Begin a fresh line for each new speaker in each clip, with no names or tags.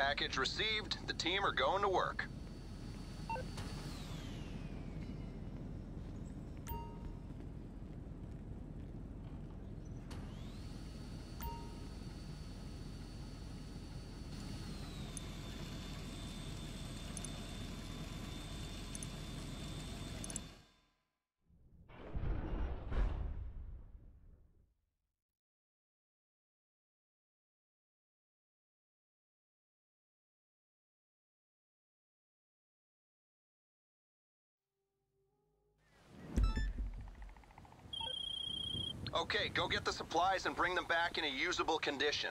Package received. The team are going to work. Okay, go get the supplies and bring them back in a usable condition.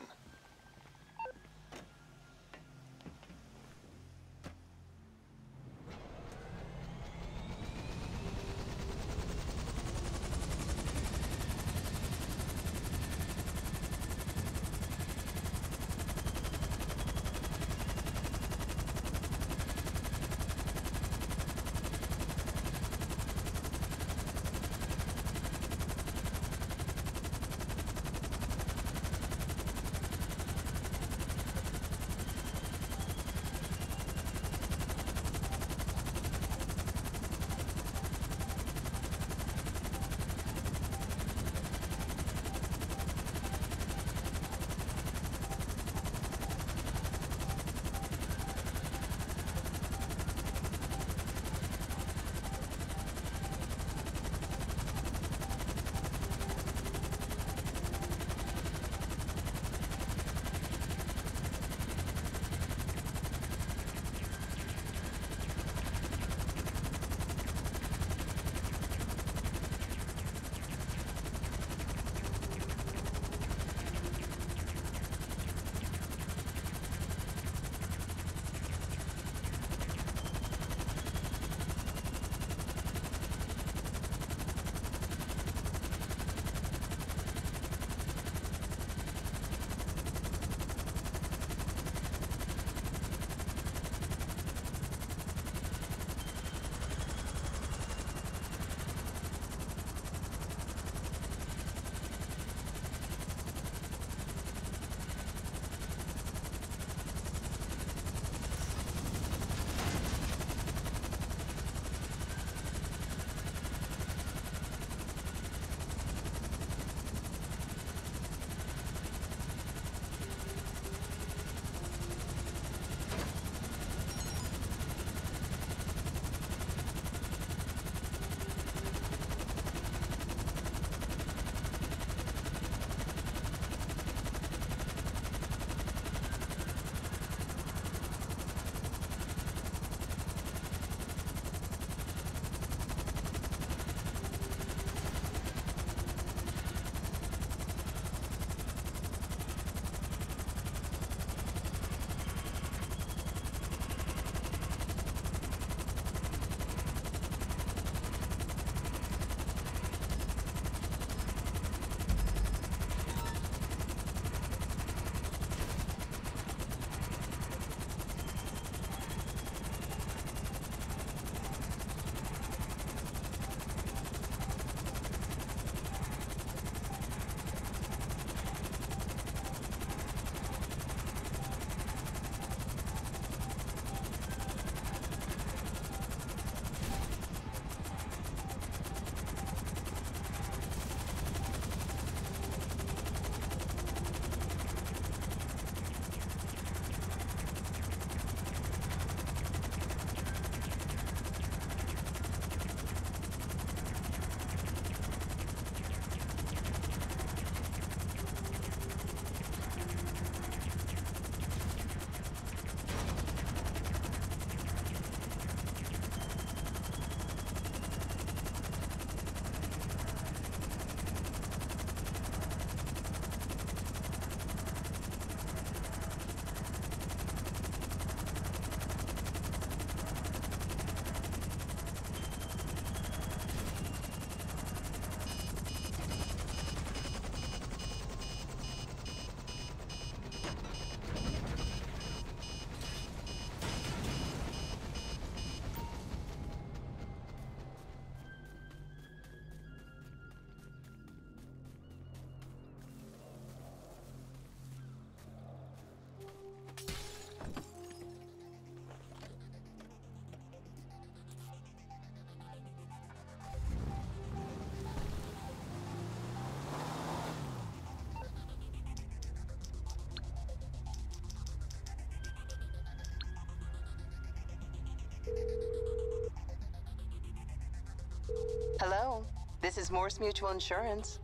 Hello, this is Morse Mutual Insurance.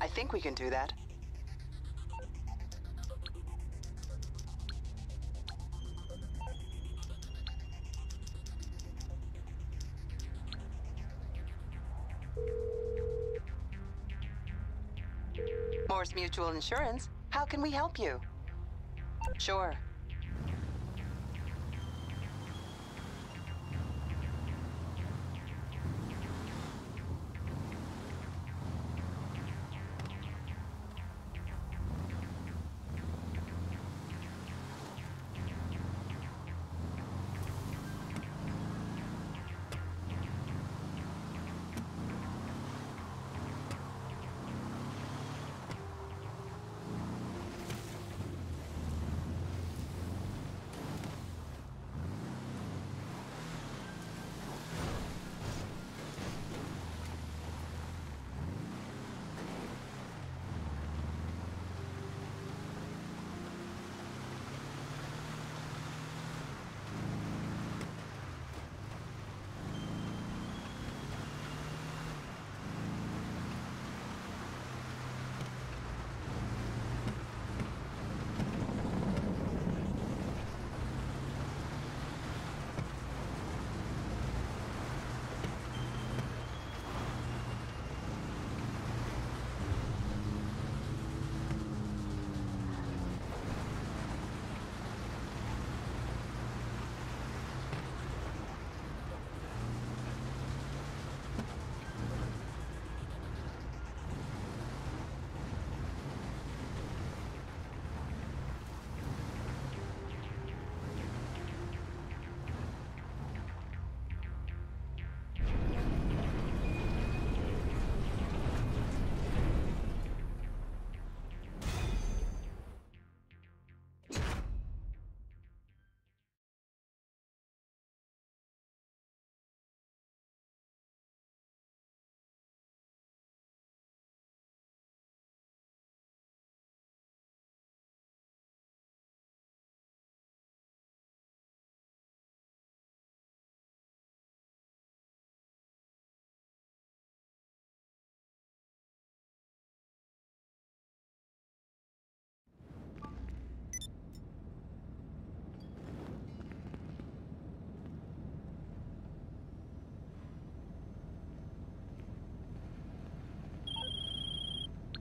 I think we can do that. Morse Mutual Insurance, how can we help you? Sure.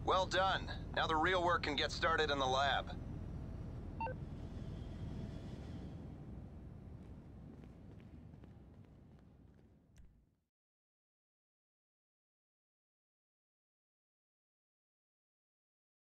Well done. Now the real work can get started in the lab.